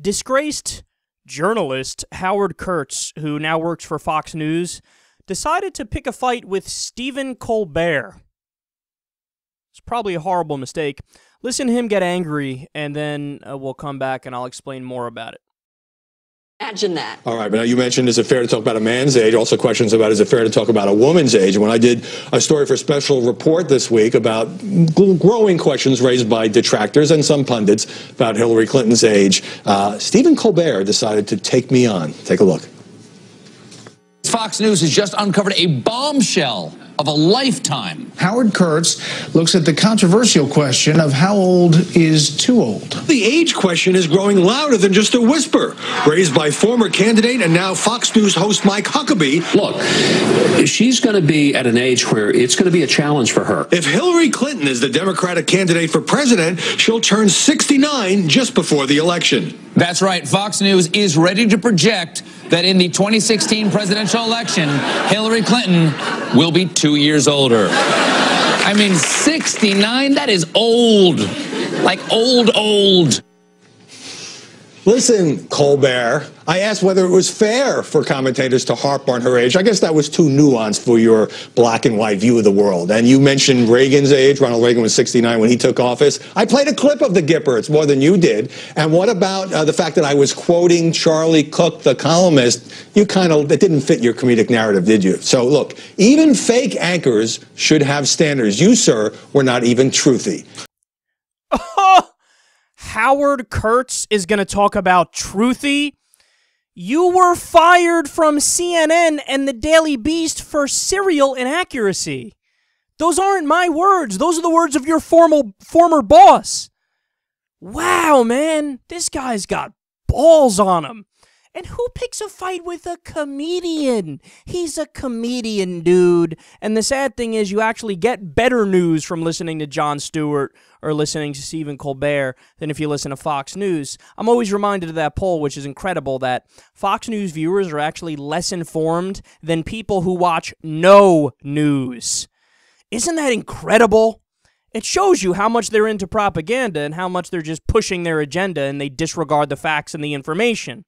Disgraced journalist Howard Kurtz, who now works for Fox News, decided to pick a fight with Stephen Colbert. It's probably a horrible mistake. Listen to him get angry, and then uh, we'll come back and I'll explain more about it. Imagine that. All right, but now you mentioned is it fair to talk about a man's age? Also, questions about is it fair to talk about a woman's age? When I did a story for Special Report this week about growing questions raised by detractors and some pundits about Hillary Clinton's age, uh, Stephen Colbert decided to take me on. Take a look. Fox News has just uncovered a bombshell of a lifetime. Howard Kurtz looks at the controversial question of how old is too old. The age question is growing louder than just a whisper, raised by former candidate and now Fox News host Mike Huckabee. Look, she's going to be at an age where it's going to be a challenge for her. If Hillary Clinton is the Democratic candidate for president, she'll turn 69 just before the election. That's right. Fox News is ready to project that in the 2016 presidential election, Hillary Clinton will be two years older. I mean, 69, that is old. Like old, old. Listen, Colbert, I asked whether it was fair for commentators to harp on her age. I guess that was too nuanced for your black and white view of the world. And you mentioned Reagan's age. Ronald Reagan was 69 when he took office. I played a clip of the Gipper. It's more than you did. And what about uh, the fact that I was quoting Charlie Cook, the columnist? You kind of, that didn't fit your comedic narrative, did you? So look, even fake anchors should have standards. You, sir, were not even truthy. Howard Kurtz is going to talk about Truthy. You were fired from CNN and the Daily Beast for serial inaccuracy. Those aren't my words. Those are the words of your formal former boss. Wow, man, this guy's got balls on him. And who picks a fight with a comedian? He's a comedian, dude. And the sad thing is, you actually get better news from listening to Jon Stewart or listening to Stephen Colbert than if you listen to Fox News. I'm always reminded of that poll, which is incredible, that Fox News viewers are actually less informed than people who watch no news. Isn't that incredible? It shows you how much they're into propaganda and how much they're just pushing their agenda and they disregard the facts and the information.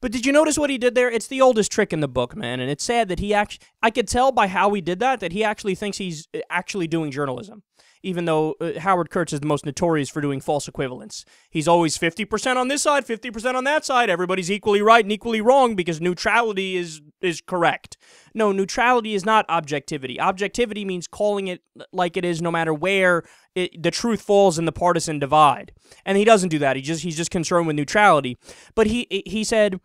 But did you notice what he did there? It's the oldest trick in the book, man, and it's sad that he actually I could tell by how he did that that he actually thinks he's uh, actually doing journalism. Even though uh, Howard Kurtz is the most notorious for doing false equivalence. He's always 50% on this side, 50% on that side. Everybody's equally right and equally wrong because neutrality is is correct. No, neutrality is not objectivity. Objectivity means calling it like it is no matter where it, the truth falls in the partisan divide. And he doesn't do that. He just he's just concerned with neutrality. But he he said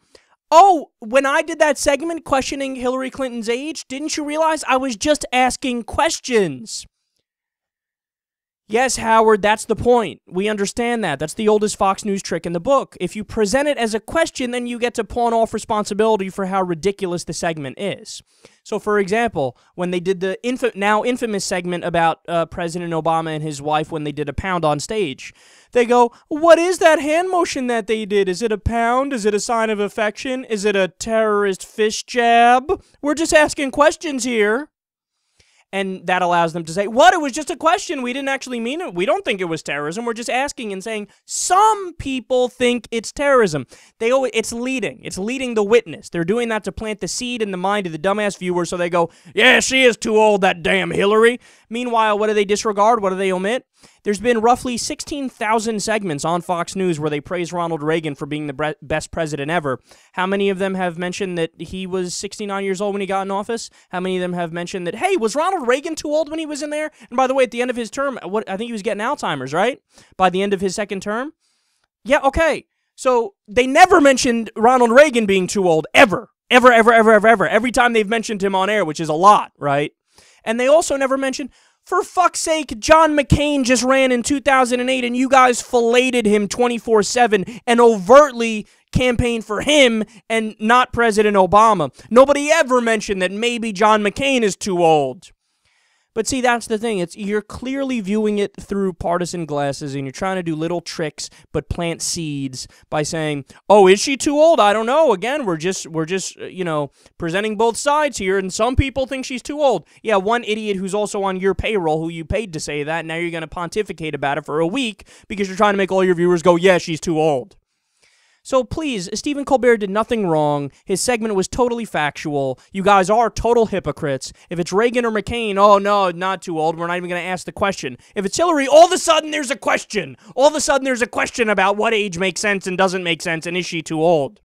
Oh, when I did that segment questioning Hillary Clinton's age, didn't you realize I was just asking questions? Yes, Howard, that's the point. We understand that. That's the oldest Fox News trick in the book. If you present it as a question, then you get to pawn off responsibility for how ridiculous the segment is. So, for example, when they did the inf- now infamous segment about uh, President Obama and his wife when they did a pound on stage, they go, What is that hand motion that they did? Is it a pound? Is it a sign of affection? Is it a terrorist fist jab? We're just asking questions here and that allows them to say, "What? It was just a question. We didn't actually mean it. We don't think it was terrorism. We're just asking and saying some people think it's terrorism. They always, it's leading. It's leading the witness. They're doing that to plant the seed in the mind of the dumbass viewer, so they go, "Yeah, she is too old. That damn Hillary." Meanwhile, what do they disregard? What do they omit? There's been roughly 16,000 segments on Fox News where they praise Ronald Reagan for being the best president ever. How many of them have mentioned that he was 69 years old when he got in office? How many of them have mentioned that, hey, was Ronald Reagan too old when he was in there? And by the way, at the end of his term, what I think he was getting Alzheimer's, right? By the end of his second term? Yeah, okay. So they never mentioned Ronald Reagan being too old, ever. Ever, ever, ever, ever, ever. Every time they've mentioned him on air, which is a lot, right? And they also never mentioned, for fuck's sake, John McCain just ran in 2008 and you guys filleted him 24 7 and overtly campaigned for him and not President Obama. Nobody ever mentioned that maybe John McCain is too old. But see, that's the thing. It's you're clearly viewing it through partisan glasses and you're trying to do little tricks but plant seeds by saying, "Oh, is she too old? I don't know." Again, we're just we're just, uh, you know, presenting both sides here and some people think she's too old. Yeah, one idiot who's also on your payroll who you paid to say that, now you're going to pontificate about it for a week because you're trying to make all your viewers go, "Yeah, she's too old." So please, Stephen Colbert did nothing wrong. His segment was totally factual. You guys are total hypocrites. If it's Reagan or McCain, oh no, not too old. We're not even going to ask the question. If it's Hillary, all of a sudden there's a question. All of a sudden there's a question about what age makes sense and doesn't make sense, and is she too old?